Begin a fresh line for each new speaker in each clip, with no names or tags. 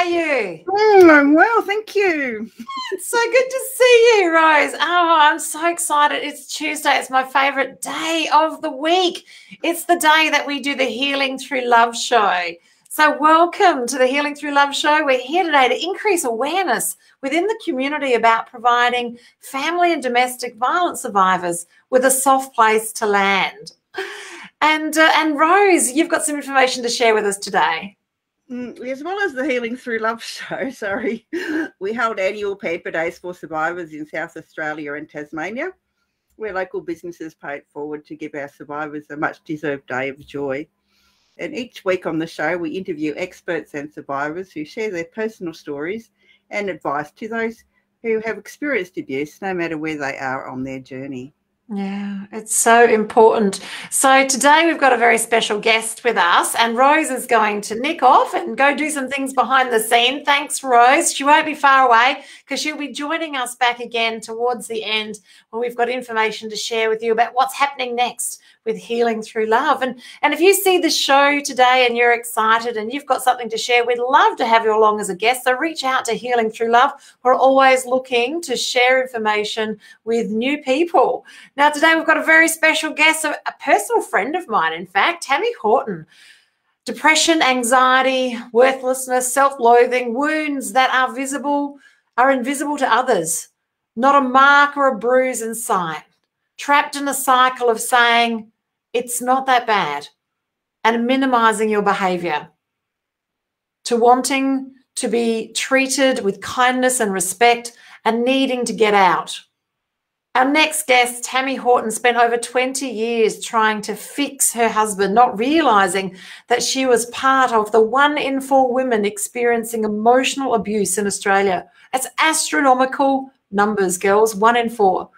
Are you?
Mm, I'm well, thank you.
It's so good to see you, Rose. Oh, I'm so excited. It's Tuesday. It's my favorite day of the week. It's the day that we do the Healing Through Love show. So, welcome to the Healing Through Love show. We're here today to increase awareness within the community about providing family and domestic violence survivors with a soft place to land. And uh, and Rose, you've got some information to share with us today.
Mm, as well as the Healing Through Love show, sorry, we hold annual pamper Days for survivors in South Australia and Tasmania, where local businesses paid forward to give our survivors a much deserved day of joy. And each week on the show, we interview experts and survivors who share their personal stories and advice to those who have experienced abuse, no matter where they are on their journey.
Yeah, it's so important. So today we've got a very special guest with us, and Rose is going to nick off and go do some things behind the scene. Thanks, Rose. She won't be far away because she'll be joining us back again towards the end where we've got information to share with you about what's happening next with healing through love. And and if you see the show today and you're excited and you've got something to share, we'd love to have you along as a guest. So reach out to Healing Through Love. We're always looking to share information with new people. Now today we've got a very special guest, a, a personal friend of mine, in fact, Tammy Horton depression, anxiety, worthlessness, self loathing, wounds that are visible, are invisible to others, not a mark or a bruise in sight trapped in a cycle of saying, it's not that bad, and minimizing your behavior, to wanting to be treated with kindness and respect and needing to get out. Our next guest, Tammy Horton, spent over 20 years trying to fix her husband, not realizing that she was part of the one in four women experiencing emotional abuse in Australia. It's astronomical numbers, girls, one in four.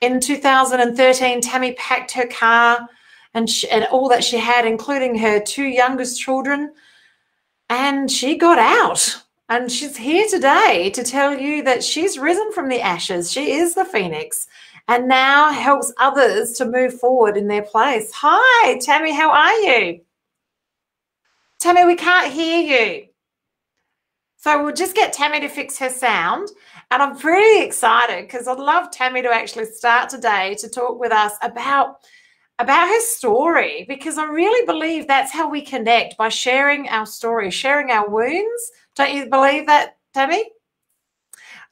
In 2013, Tammy packed her car and, she, and all that she had, including her two youngest children, and she got out. And she's here today to tell you that she's risen from the ashes. She is the phoenix and now helps others to move forward in their place. Hi, Tammy, how are you? Tammy, we can't hear you. So we'll just get Tammy to fix her sound. And I'm pretty excited because I'd love Tammy to actually start today to talk with us about about her story because I really believe that's how we connect by sharing our story, sharing our wounds. Don't you believe that, Tammy?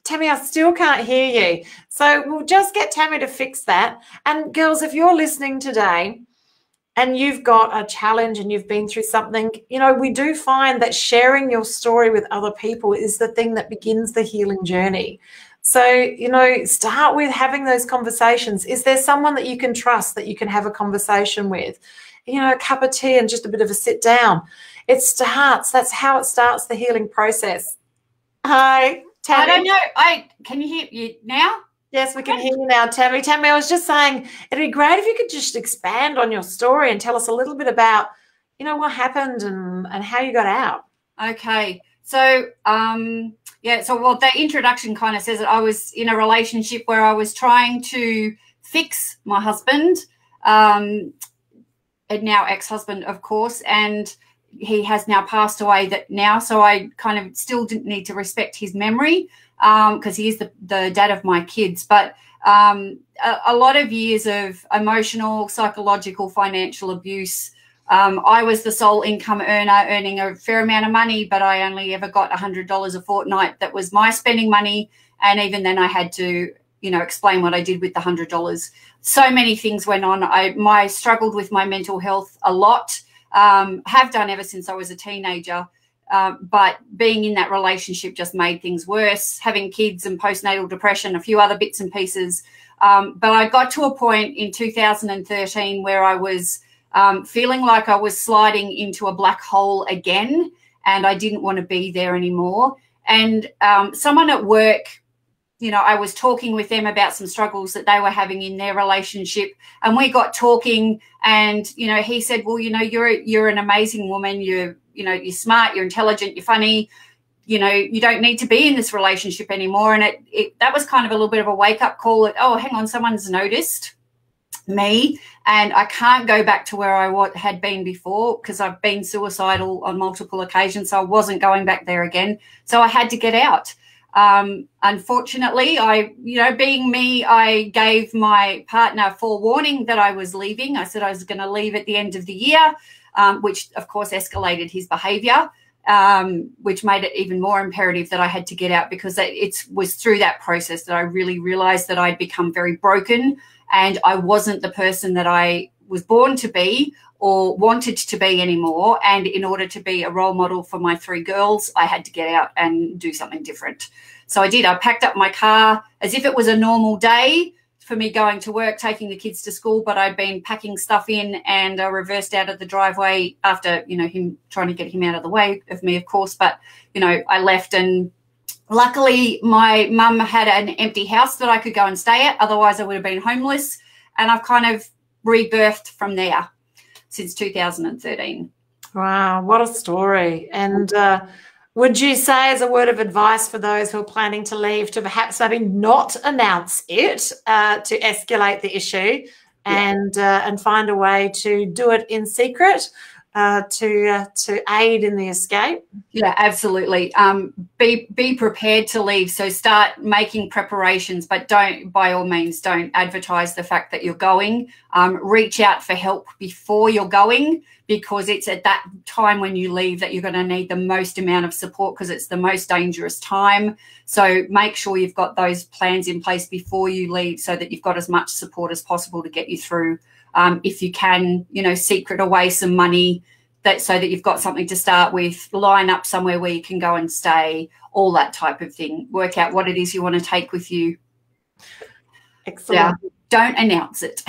Tammy, I still can't hear you. So we'll just get Tammy to fix that. And girls, if you're listening today and you've got a challenge and you've been through something, you know, we do find that sharing your story with other people is the thing that begins the healing journey. So, you know, start with having those conversations. Is there someone that you can trust that you can have a conversation with? You know, a cup of tea and just a bit of a sit down. It starts, that's how it starts the healing process. Hi,
Tammy. I don't know. I can you hear you now?
Yes, we can hear you now, Tammy. Tammy, I was just saying it'd be great if you could just expand on your story and tell us a little bit about, you know, what happened and, and how you got out.
Okay. So, um, yeah, so well, the introduction kind of says that I was in a relationship where I was trying to fix my husband, um, and now ex-husband, of course, and he has now passed away that now. So I kind of still didn't need to respect his memory because um, he is the, the dad of my kids. But um, a, a, lot of years of emotional, psychological, financial abuse. Um, I was the sole income earner, earning a fair amount of money, but I only ever got $100 a fortnight. That was my spending money. And even then, I had to, you know, explain what I did with the $100. So many things went on. I my struggled with my mental health a lot. Um, have done ever since I was a teenager. Um, but being in that relationship just made things worse. Having kids and postnatal depression, a few other bits and pieces. Um, but I got to a point in 2013 where I was um, feeling like I was sliding into a black hole again, and I didn't want to be there anymore. And um, someone at work you know, I was talking with them about some struggles that they were having in their relationship, and we got talking. And you know, he said, "Well, you know, you're you're an amazing woman. You're you know, you're smart, you're intelligent, you're funny. You know, you don't need to be in this relationship anymore." And it, it that was kind of a little bit of a wake up call. That oh, hang on, someone's noticed. me and I can't go back to where I had been before because I've been suicidal on multiple occasions. So I wasn't going back there again. So I had to get out. Um, unfortunately, I, you know, being me, I gave my partner forewarning that I was leaving. I said I was going to leave at the end of the year, um, which of course escalated his behavior. Um, which made it even more imperative that I had to get out because it was through that process that I really realized that I'd become very broken and I wasn't the person that I was born to be or wanted to be anymore. And in order to be a role model for my three girls, I had to get out and do something different. So I did. I packed up my car as if it was a normal day for me going to work, taking the kids to school, but I'd been packing stuff in and I reversed out of the driveway after, you know, him trying to get him out of the way of me, of course. But, you know, I left and Luckily, my mum had an empty house that I could go and stay at. Otherwise, I would have been homeless. And I've kind of rebirthed from there since 2013.
Wow, what a story. And uh, would you say, as a word of advice for those who are planning to leave, to perhaps maybe not announce it uh, to escalate the issue and, yeah. uh, and find a way to do it in secret? uh, to uh, to aid in the escape?
Yeah, absolutely. Um, be be prepared to leave. So start making preparations, but don't by all means don't advertise the fact that you're going. Um, reach out for help before you're going because it's at that time when you leave that you're going to need the most amount of support because it's the most dangerous time. So make sure you've got those plans in place before you leave so that you've got as much support as possible to get you through um, if you can, you know, secret away some money that so that you've got something to start with, line up somewhere where you can go and stay, all that type of thing. Work out what it is you want to take with you.
Excellent. Yeah.
Don't announce it.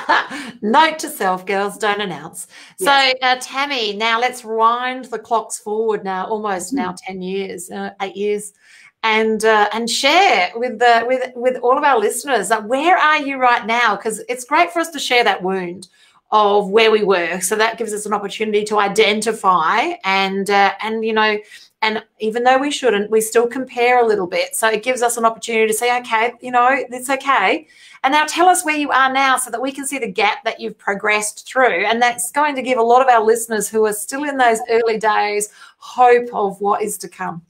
Note to self, girls, don't announce. Yes. So, uh, Tammy, now let's wind the clocks forward now, almost now 10 years, uh, eight years and uh, and share with the with with all of our listeners that where are you right now because it's great for us to share that wound of where we were so that gives us an opportunity to identify and uh, and you know and even though we shouldn't we still compare a little bit. So it gives us an opportunity to say okay you know it's okay. And now tell us where you are now so that we can see the gap that you've progressed through. And that's going to give a lot of our listeners who are still in those early days hope of what is to come.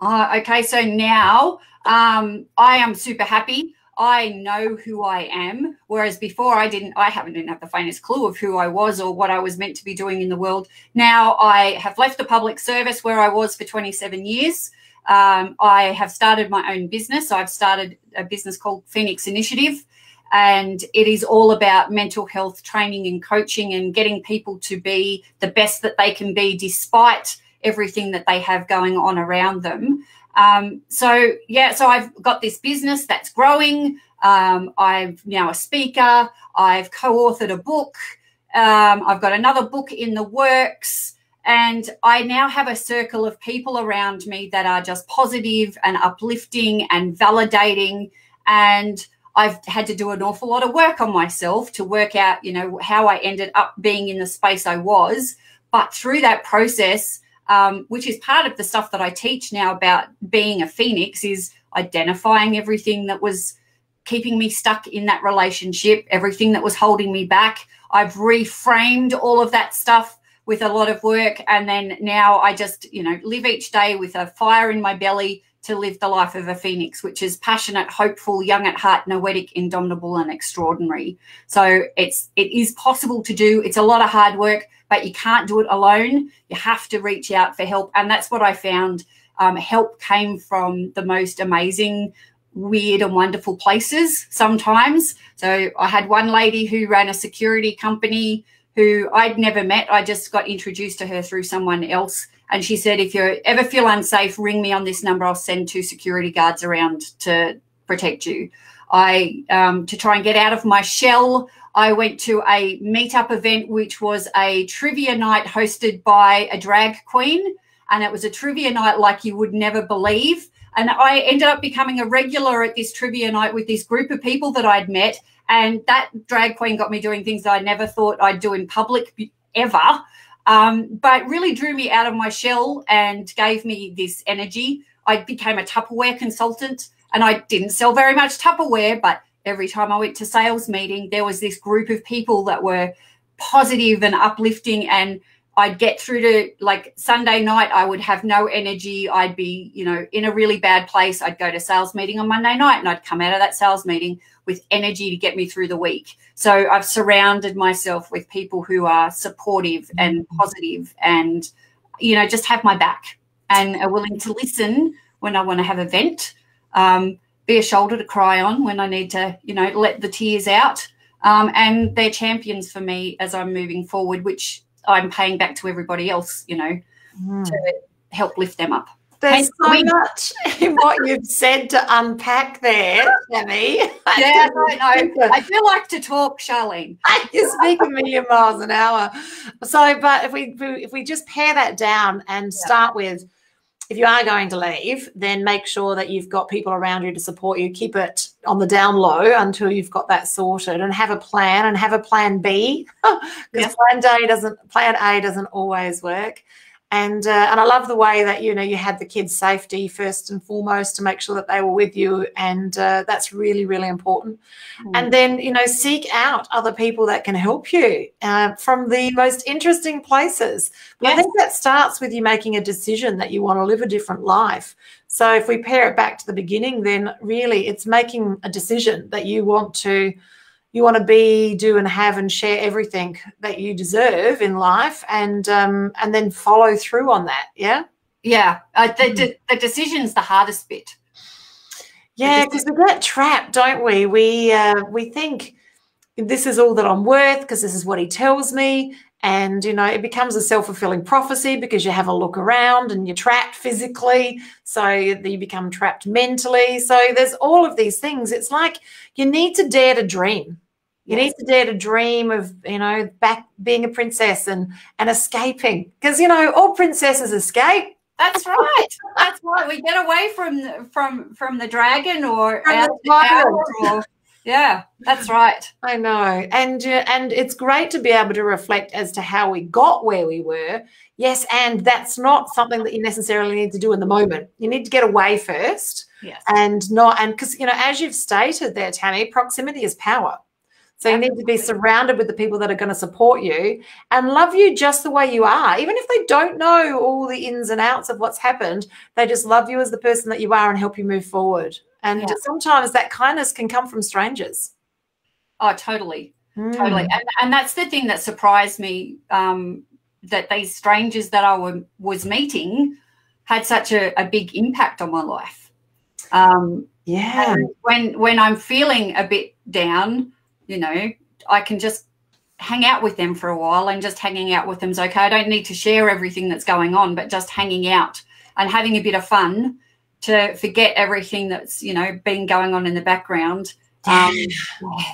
Uh, okay, so now um, I am super happy. I know who I am, whereas before I didn't. I haven't didn't have the faintest clue of who I was or what I was meant to be doing in the world. Now I have left the public service where I was for 27 years. Um, I have started my own business. I've started a business called Phoenix Initiative, and it is all about mental health training and coaching and getting people to be the best that they can be despite everything that they have going on around them. Um, so yeah, so I've got this business that's growing. Um, I'm now a speaker. I've co-authored a book. Um, I've got another book in the works. And I now have a circle of people around me that are just positive and uplifting and validating. And I've had to do an awful lot of work on myself to work out, you know, how I ended up being in the space I was. But through that process, um, which is part of the stuff that I teach now about being a phoenix, is identifying everything that was keeping me stuck in that relationship, everything that was holding me back. I've reframed all of that stuff with a lot of work. And then now I just, you know, live each day with a fire in my belly to live the life of a phoenix, which is passionate, hopeful, young at heart, noetic, indomitable, and extraordinary. So it's it is possible to do. It's a lot of hard work, but you can't do it alone. You have to reach out for help. And that's what I found. Um, help came from the most amazing, weird, and wonderful places sometimes. So I had one lady who ran a security company who I'd never met. I just got introduced to her through someone else. And she said, if you ever feel unsafe, ring me on this number. I'll send two security guards around to protect you. I, um, to try and get out of my shell, I went to a meetup event, which was a trivia night hosted by a drag queen. And it was a trivia night like you would never believe. And I ended up becoming a regular at this trivia night with this group of people that I'd met. And that drag queen got me doing things I never thought I'd do in public ever. Um, but really drew me out of my shell and gave me this energy. I became a Tupperware consultant and I didn't sell very much Tupperware, but every time I went to sales meeting, there was this group of people that were positive and uplifting and I'd get through to like Sunday night, I would have no energy. I'd be, you know, in a really bad place. I'd go to sales meeting on Monday night and I'd come out of that sales meeting with energy to get me through the week. So I've surrounded myself with people who are supportive and mm-hmm. positive and, you know, just have my back and are willing to listen when I want to have a vent, um, be a shoulder to cry on when I need to, you know, let the tears out. Um, and they're champions for me as I'm moving forward, which I'm paying back to everybody else, you know, mm. to help lift them up.
There's so much in what you've said to unpack there, Tammy.
Yeah, I know. I do like to talk, Charlene.
You're speaking a million miles an hour. So, but if we if we just pare that down and yeah. start with if you are going to leave, then make sure that you've got people around you to support you. Keep it on the down low until you've got that sorted and have a plan and have a plan B. Because plan A doesn't plan A doesn't always work and uh, and I love the way that you know you had the kids' safety first and foremost to make sure that they were with you, and uh, that's really really important. Mm. And then you know seek out other people that can help you uh, from the most interesting places. Yes. I think that starts with you making a decision that you want to live a different life. So if we pair it back to the beginning, then really it's making a decision that you want to you want to be, do, and have, and share everything that you deserve in life, and um, and then follow through on that. Yeah.
Yeah. Uh, the, mm. de- the decision's the hardest bit.
Yeah, because we get trapped, don't we? We uh, we think this is all that I'm worth because this is what he tells me, and you know it becomes a self-fulfilling prophecy because you have a look around and you're trapped physically. So you become trapped mentally. So there's all of these things. It's like you need to dare to dream. You need to dare to dream of you know back being a princess and and escaping. Because you know all princesses escape.
That's right. That's right. We get away from from from the dragon or from the or yeah, that's right.
I know. And uh, and it's great to be able to reflect as to how we got where we were. Yes, and that's not something that you necessarily need to do in the moment. You need to get away first.
Yes.
And not and because you know, as you've stated there, Tammy, proximity is power. So you need to be surrounded with the people that are going to support you and love you just the way you are. Even if they don't know all the ins and outs of what's happened, they just love you as the person that you are and help you move forward. And yeah. sometimes that kindness can come from strangers.
Oh, totally. Mm. Totally. And, and that's the thing that surprised me um, that these strangers that I was meeting had such a, a big impact on my life. Um,
yeah.
When when I'm feeling a bit down, you know, I can just hang out with them for a while and just hanging out with them is okay. I don't need to share everything that's going on, but just hanging out and having a bit of fun to forget everything that's you know been going on in the background. Um,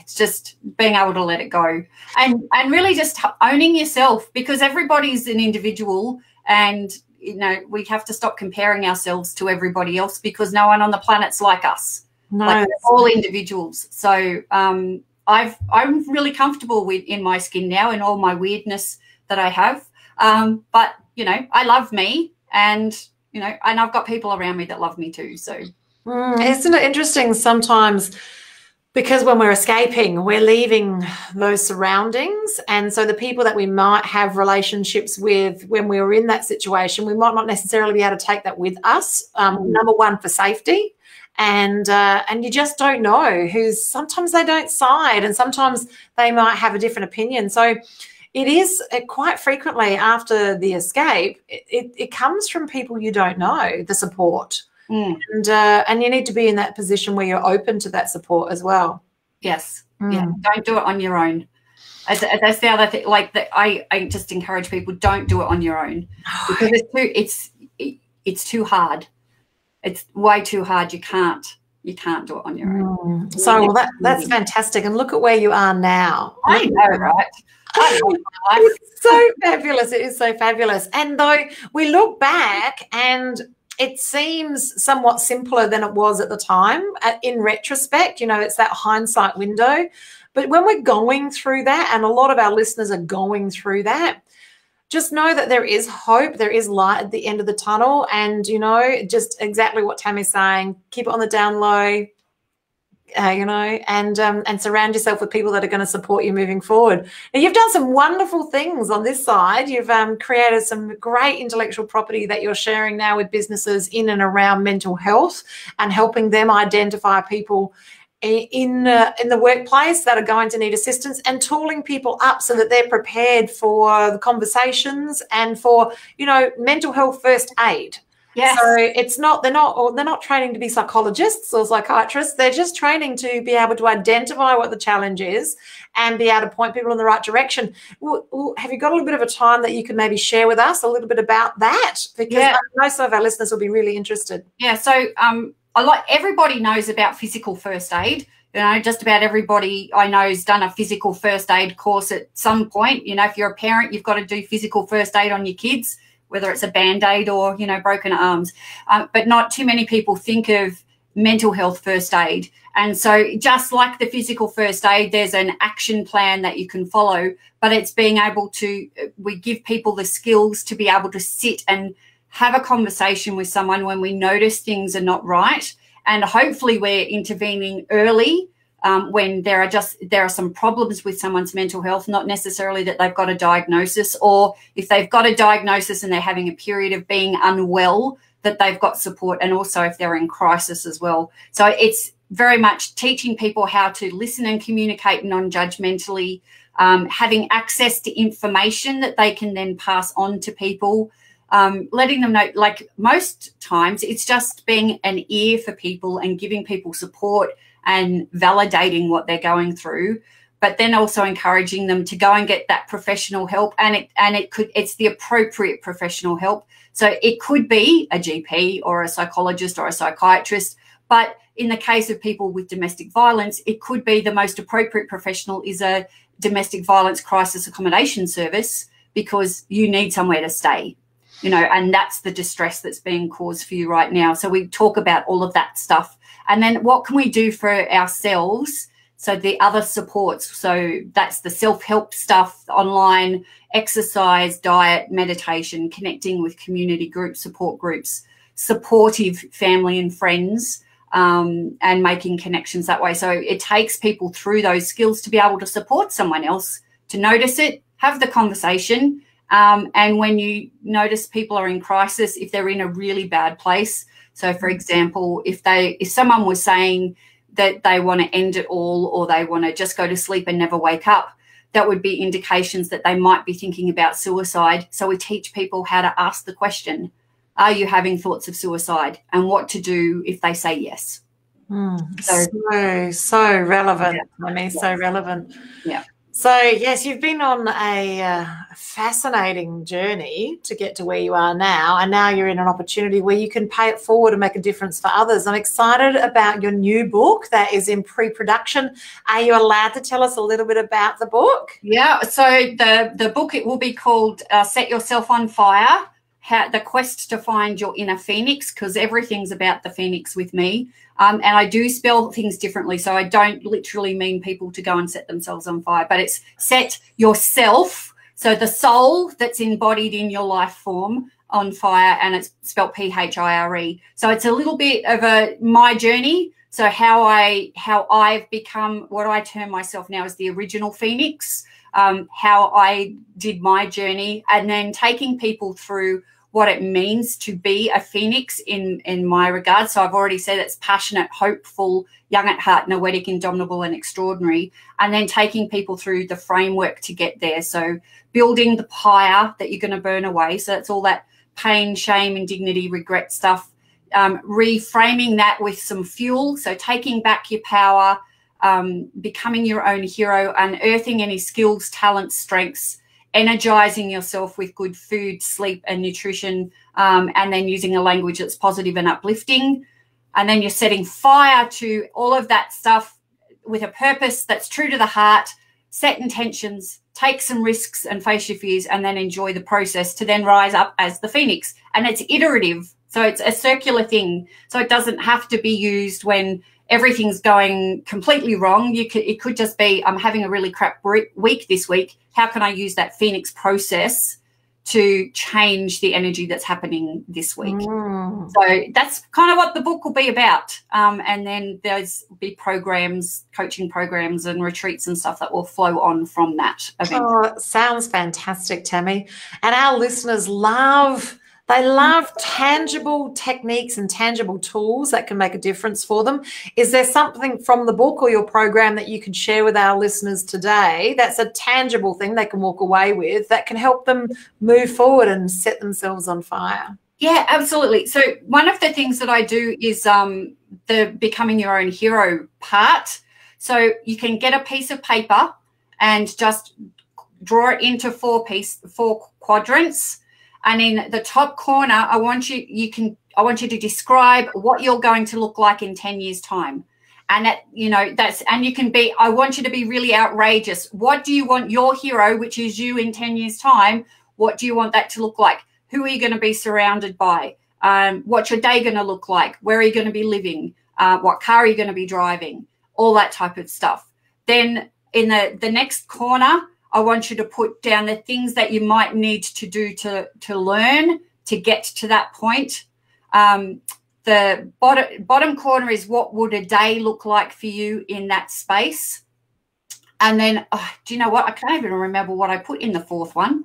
it's just being able to let it go. And and really just owning yourself because everybody's an individual and you know we have to stop comparing ourselves to everybody else because no one on the planet's like us. No. like all individuals. So um, i've i'm really comfortable with in my skin now and all my weirdness that i have. Um, but you know i love me and you know, and I've got people around me that love me too. So,
mm, isn't it interesting sometimes? Because when we're escaping, we're leaving those surroundings. And so the people that we might have relationships with when we were in that situation, we might not necessarily be able to take that with us. Um, mm. Number one, for safety and uh, and you just don't know who's sometimes they don't side and sometimes they might have a different opinion so it is it quite frequently after the escape, it, it, it, comes from people you don't know, the support. Mm. And uh, and you need to be in that position where you're open to that support as well.
Yes. Mm. Yeah. Don't do it on your own. That's the other thing. Like that, I, I just encourage people don't do it on your own because it's too it's it's too hard. It's way too hard. You can't you can't do it on your own.
Mm. So well, that that's fantastic. And look at where you are now.
I know, right?
it's so fabulous. It is so fabulous. And though we look back and it seems somewhat simpler than it was at the time, in retrospect, you know, it's that hindsight window. But when we're going through that, and a lot of our listeners are going through that, just know that there is hope, there is light at the end of the tunnel. And, you know, just exactly what Tammy's saying keep it on the down low, uh, you know, and um, and surround yourself with people that are going to support you moving forward. Now, you've done some wonderful things on this side. You've um, created some great intellectual property that you're sharing now with businesses in and around mental health and helping them identify people in uh, in the workplace that are going to need assistance and tooling people up so that they're prepared for the conversations and for you know mental health first aid
Yes.
So it's not they're not or they're not training to be psychologists or psychiatrists. They're just training to be able to identify what the challenge is and be able to point people in the right direction. have you got a little bit of a time that you can maybe share with us a little bit about that? Because yeah. most of our listeners will be really interested.
Yeah. So um, a like everybody knows about physical first aid. You know, just about everybody I know has done a physical first aid course at some point. You know, if you're a parent, you've got to do physical first aid on your kids whether it's a band-aid or you know broken arms um, but not too many people think of mental health first aid and so just like the physical first aid there's an action plan that you can follow but it's being able to we give people the skills to be able to sit and have a conversation with someone when we notice things are not right. And hopefully we're intervening early um, when there are just there are some problems with someone's mental health not necessarily that they've got a diagnosis or if they've got a diagnosis and they're having a period of being unwell that they've got support and also if they're in crisis as well. So it's very much teaching people how to listen and communicate non-judgmentally um, having access to information that they can then pass on to people um, letting them know like most times it's just being an ear for people and giving people support and validating what they're going through but then also encouraging them to go and get that professional help. And it and it could it's the appropriate professional help. So it could be a gp or a psychologist or a psychiatrist but in the case of people with domestic violence it could be the most appropriate professional is a domestic violence crisis accommodation service because you need somewhere to stay you know and that's the distress that's being caused for you right now so we talk about all of that stuff and then what can we do for ourselves? So the other supports, so that's the self-help stuff, online exercise, diet, meditation, connecting with community groups, support groups, supportive family and friends, um, and making connections that way. So it takes people through those skills to be able to support someone else, to notice it, have the conversation. Um, and when you notice people are in crisis, if they're in a really bad place, so, for example, if they if someone was saying that they want to end it all or they want to just go to sleep and never wake up, that would be indications that they might be thinking about suicide. So we teach people how to ask the question, are you having thoughts of suicide and what to do if they say yes.
Mm, so, so, so relevant. Yeah. I mean, yes. so relevant.
Yeah.
So, yes, you've been on a uh, fascinating journey to get to where you are now. And now you're in an opportunity where you can pay it forward and make a difference for others. I'm excited about your new book that is in pre production. Are you allowed to tell us a little bit about the book?
Yeah. So, the, the book, it will be called uh, Set Yourself on Fire how, the quest to find your inner phoenix because everything's about the phoenix with me. Um, and I do spell things differently. So I don't literally mean people to go and set themselves on fire, but it's set yourself. So the soul that's embodied in your life form on fire and it's spelled P H I R E. So it's a little bit of a my journey. So how I how I've become what I term myself now as the original phoenix. Um, how I did my journey, and then taking people through what it means to be a phoenix in in my regard. So I've already said it's passionate, hopeful, young at heart, noetic, indomitable, and extraordinary. And then taking people through the framework to get there. So building the pyre that you're going to burn away. So that's all that pain, shame, indignity, regret stuff. Um, reframing that with some fuel. So taking back your power, um, becoming your own hero, unearthing any skills, talents, strengths energizing yourself with good food, sleep, and nutrition, um, and then using a language that's positive and uplifting. And then you're setting fire to all of that stuff with a purpose that's true to the heart, set intentions, take some risks and face your fears, and then enjoy the process to then rise up as the phoenix. And it's iterative. So it's a circular thing. So it doesn't have to be used when everything's going completely wrong. You could, it could just be, I'm having a really crap week this week. How can I use that Phoenix process to change the energy that's happening this week.
Mm.
So that's kind of what the book will be about. Um, and then there's be programs, coaching programs, and retreats and stuff that will flow on from that event.
Oh, sounds fantastic, Tammy. And our listeners love they love tangible techniques and tangible tools that can make a difference for them. Is there something from the book or your program that you could share with our listeners today that's a tangible thing they can walk away with that can help them move forward and set themselves on fire?
Yeah, absolutely. So one of the things that I do is um, the becoming your own hero part. So you can get a piece of paper and just draw it into four piece four quadrants and in the top corner i want you you can i want you to describe what you're going to look like in 10 years time. And that you know that's and you can be i want you to be really outrageous. What do you want your hero which is you in 10 years time what do you want that to look like? Who are you going to be surrounded by? Um, what's your day going to look like? Where are you going to be living? Uh, what car are you going to be driving? All that type of stuff. Then in the the next corner I want you to put down the things that you might need to do to, to learn to get to that point. Um, the bottom, bottom corner is what would a day look like for you in that space? And then, oh, do you know what? I can't even remember what I put in the fourth one.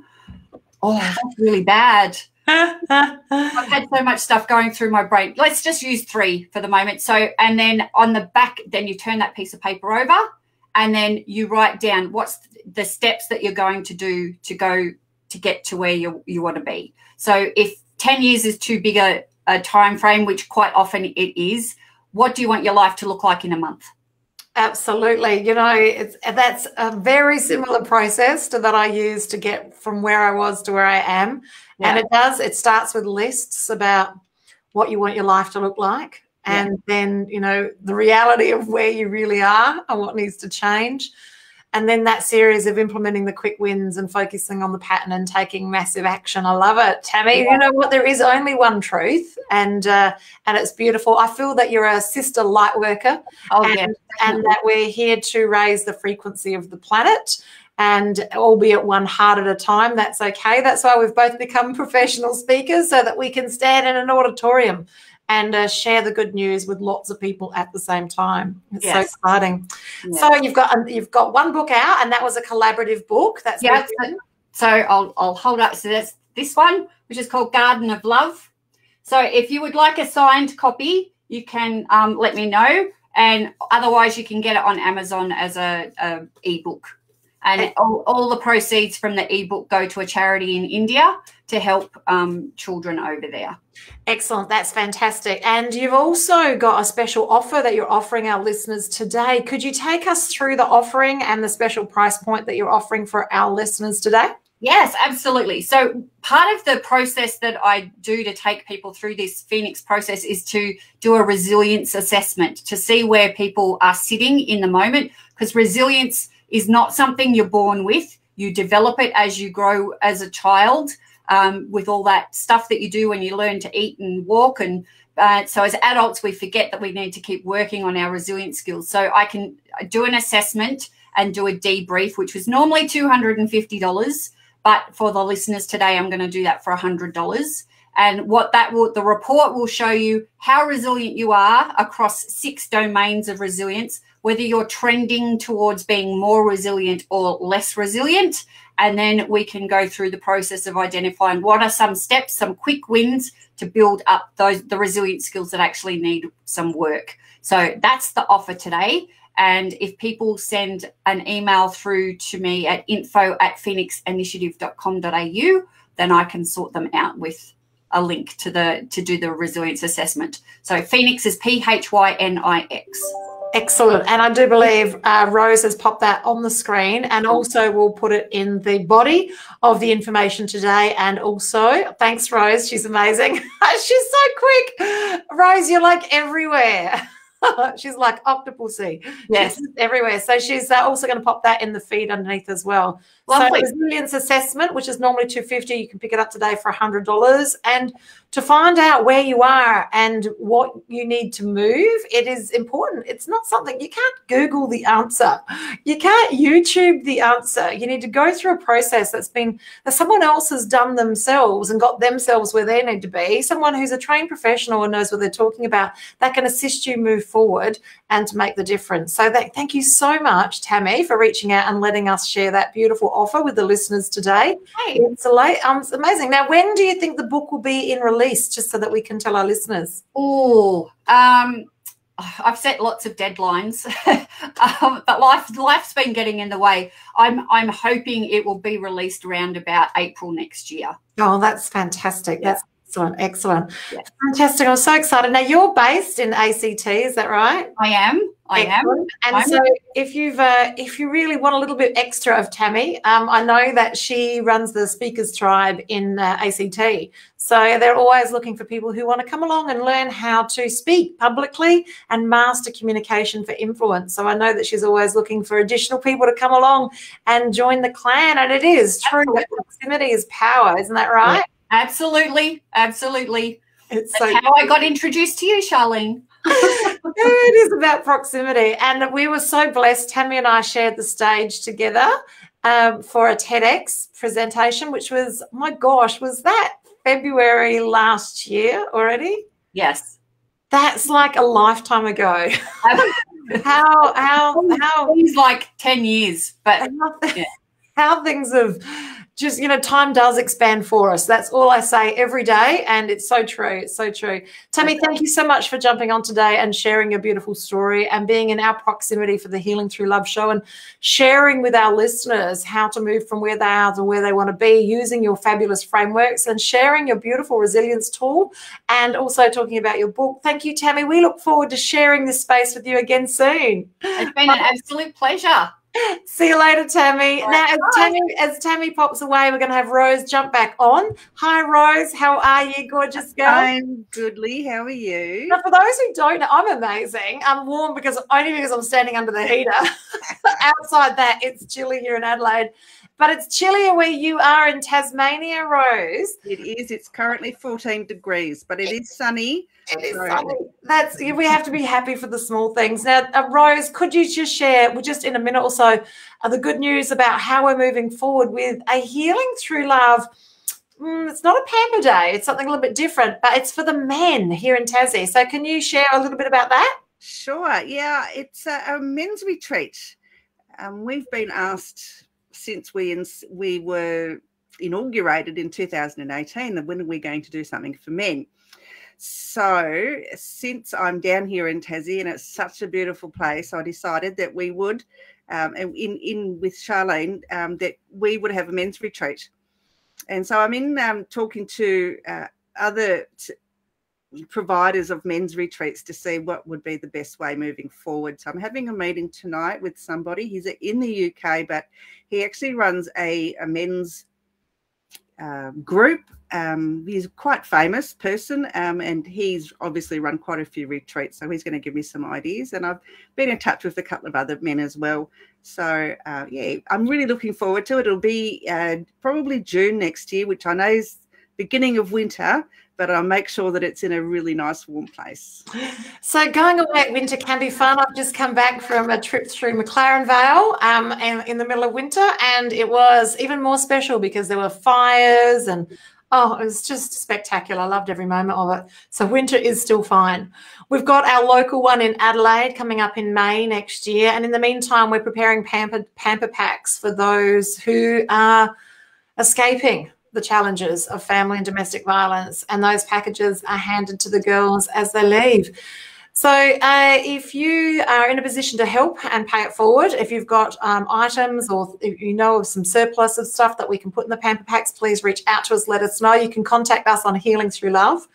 Oh, that's really bad. I've had so much stuff going through my brain. Let's just use three for the moment. So, and then on the back, then you turn that piece of paper over and then you write down what's the steps that you're going to do to go to get to where you, you want to be. So if 10 years is too big a, a time frame, which quite often it is, what do you want your life to look like in a month?
Absolutely. You know, it's that's a very similar process to that I use to get from where I was to where I am. Yeah. And it does, it starts with lists about what you want your life to look like. And yeah. then, you know, the reality of where you really are and what needs to change and then that series of implementing the quick wins and focusing on the pattern and taking massive action. I love it, Tammy. Yeah. You know what? There is only one truth, and uh, and it's beautiful. I feel that you're a sister light worker,
oh,
and,
yeah.
and that we're here to raise the frequency of the planet. And albeit one heart at a time, that's okay. That's why we've both become professional speakers so that we can stand in an auditorium and uh, share the good news with lots of people at the same time. It's yes. so exciting. Yes. So you've got um, you've got one book out, and that was a collaborative book. That's
yeah. So I'll I'll hold up. So that's this one, which is called Garden of Love. So if you would like a signed copy, you can um, let me know, and otherwise you can get it on Amazon as a, a ebook and all, all, the proceeds from the ebook go to a charity in India to help um, children over there.
Excellent. That's fantastic. And you've also got a special offer that you're offering our listeners today. Could you take us through the offering and the special price point that you're offering for our listeners today?
Yes, absolutely. So, part of the process that I do to take people through this Phoenix process is to do a resilience assessment to see where people are sitting in the moment because resilience is not something you're born with. You develop it as you grow as a child um, with all that stuff that you do when you learn to eat and walk. And uh, so as adults, we forget that we need to keep working on our resilience skills. So I can do an assessment and do a debrief, which was normally $250. But for the listeners today, I'm going to do that for $100. And what that will, the report will show you how resilient you are across six domains of resilience whether you're trending towards being more resilient or less resilient. And then we can go through the process of identifying what are some steps, some quick wins to build up those the resilient skills that actually need some work. So that's the offer today. And if people send an email through to me at info at phoenixinitiative.com.au, then I can sort them out with a link to the to do the resilience assessment. So Phoenix is P H Y N I X.
Excellent. And I do believe uh, Rose has popped that on the screen and also we'll put it in the body of the information today. And also, thanks, Rose. She's amazing. She's so quick. Rose, you're like everywhere. she's like octopusy.
Yes.
She's everywhere. So she's uh, also going to pop that in the feed underneath as well.
Lovely.
So resilience assessment, which is normally 250, you can pick it up today for $100. And to find out where you are and what you need to move, it is important. It's not something you can't Google the answer. You can't YouTube the answer. You need to go through a process that's been that someone else has done themselves and got themselves where they need to be. Someone who's a trained professional and knows what they're talking about that can assist you move forward and to make the difference. So that, thank you so much, Tammy, for reaching out and letting us share that beautiful offer with the listeners today.
Hey.
It's, late, um, it's amazing. Now, when do you think the book will be in release, just so that we can tell our listeners?
Oh, um, I've set lots of deadlines, um, but life life's been getting in the way. I'm I'm hoping it will be released around about April next year.
Oh, that's fantastic.
Yeah.
That's excellent. Excellent.
Yeah.
Fantastic. I'm so excited. Now, you're based in ACT, is that right?
I am. I am.
And
I'm-
so, if you've uh, if you really want a little bit extra of Tammy, um, I know that she runs the Speakers Tribe in uh, ACT. So they're always looking for people who want to come along and learn how to speak publicly and master communication for influence. So I know that she's always looking for additional people to come along and join the clan. And it is true that proximity is power, isn't that right?
Absolutely, absolutely.
It's
That's
so
how I got introduced to you, Charlene.
it is about proximity. And we were so blessed. Tammy and I shared the stage together um, for a TEDx presentation, which was, my gosh, was that February last year already?
Yes.
That's like a lifetime ago. how, how, how,
Seems like ten years, but
how,
Yeah.
how things have just, you know, time does expand for us. That's all I say every day. And it's so true. It's so true. Tammy, thank you so much for jumping on today and sharing your beautiful story and being in our proximity for the Healing Through Love show and sharing with our listeners how to move from where they are to where they want to be using your fabulous frameworks and sharing your beautiful resilience tool and also talking about your book. Thank you, Tammy. We look forward to sharing this space with you again soon.
it's been an absolute pleasure.
See you later, Tammy.
All
Now,
right,
as. Tammy as Tammy pops away, we're going to have Rose jump back on. Hi, Rose. How are you, gorgeous girl?
I'm goodly. How are you?
now, for those who don't know, I'm amazing. I'm warm because only because I'm standing under the heater. Outside that, it's chilly here in Adelaide, but it's chillier where you are in Tasmania, Rose.
It is. It's currently 14 degrees, but it is sunny.
It is
Right.
sunny. That's we have to be happy for the small things. Now, uh, Rose, could you just share, well, just in a minute or so, uh, the good news about how we're moving forward with a healing through love? Mm, it's not a pamper day; it's something a little bit different, but it's for the men here in Tassie. So, can you share a little bit about that?
Sure. Yeah, it's a, a men's retreat. Um, we've been asked since we ins- we were inaugurated in 2018 that when are we going to do something for men? So since I'm down here in Tassie and it's such a beautiful place, I decided that we would, um, in in with Charlene, um, that we would have a men's retreat. And so I'm in um, talking to uh, other t- providers of men's retreats to see what would be the best way moving forward. So I'm having a meeting tonight with somebody. He's in the UK, but he actually runs a, a men's uh, group. Um, he's a quite famous person, um, and he's obviously run quite a few retreats. So he's going to give me some ideas, and I've been in touch with a couple of other men as well. So uh, yeah, I'm really looking forward to it. It'll be uh, probably June next year, which I know is beginning of winter, but I'll make sure that it's in a really nice warm place.
So going away at winter can be fun. I've just come back from a trip through McLaren Vale um, and in the middle of winter, and it was even more special because there were fires and oh, it was just spectacular. I loved every moment of it. So winter is still fine. We've got our local one in Adelaide coming up in May next year, and in the meantime, we're preparing pamper pamper packs for those who are escaping the challenges of family and domestic violence, and those packages are handed to the girls as they leave. So, uh, if you are in a position to help and pay it forward, if you've got um, items or if you know of some surplus of stuff that we can put in the pamper packs, please reach out to us. Let us know. You can contact us on Healing Through Love.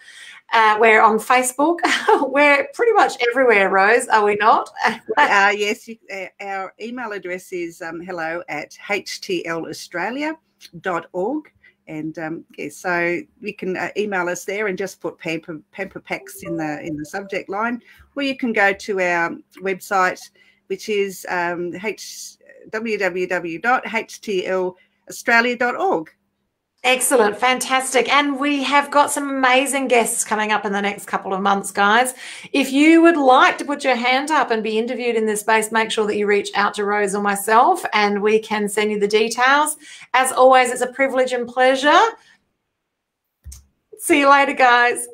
Uh, we're on Facebook. we're pretty much everywhere, Rose, are we not?
uh, yes, you, uh, our email address is um, hello at htlaustralia.org And um, yeah, so you can uh, email us there and just put pamper, pamper packs in the in the subject line, or you can go to our website, which is um, h www.htlaustralia.org.
Excellent, fantastic. And we have got some amazing guests coming up in the next couple of months, guys. If you would like to put your hand up and be interviewed in this space, make sure that you reach out to Rose or myself and we can send you the details. As always, it's a privilege and pleasure. See you later, guys.